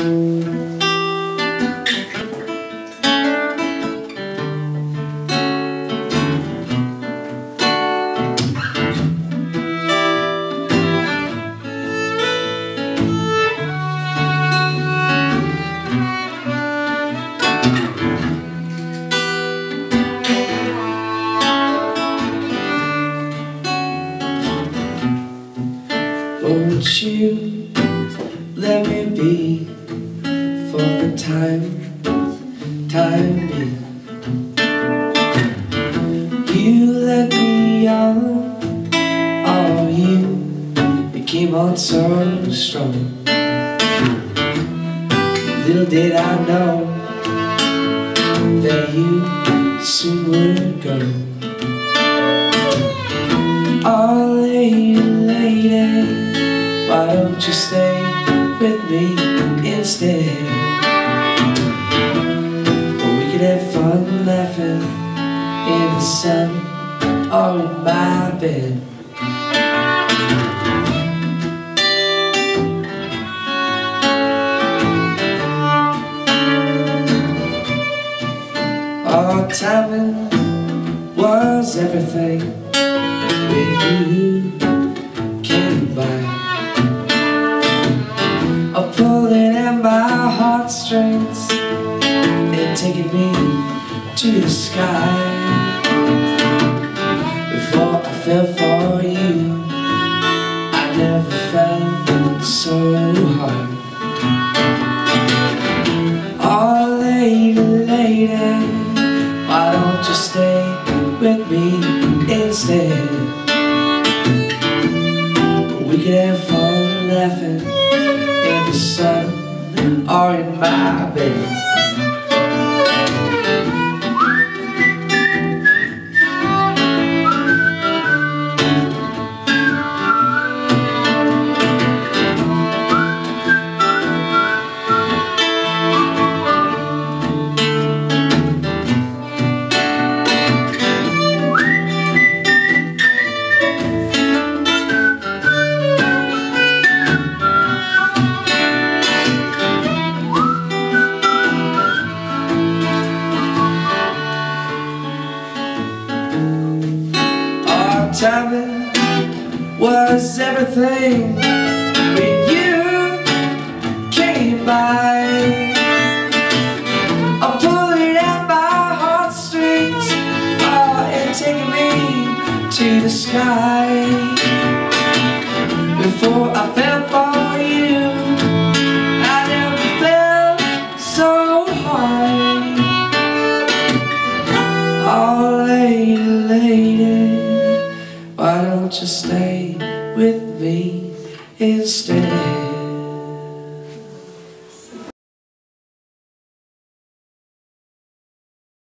Won't you let me be time, time being? You let me on, oh you, you came on so strong. Little did I know that you soon would go. Oh, lady, lady. Why don't you stay with me instead? The sun or oh, in my bed. Our timing was everything with you came by. I'm pulling at my heartstrings and taking me to the sky. For you, I never felt so hard. Oh, lady, lady, why don't you stay with me instead? We could have fun laughing In the sun or in my bed. Timing was everything when you came by. I'm pulling at my heartstrings oh, and taking me to the sky. Before I fell Why don't you stay with me instead?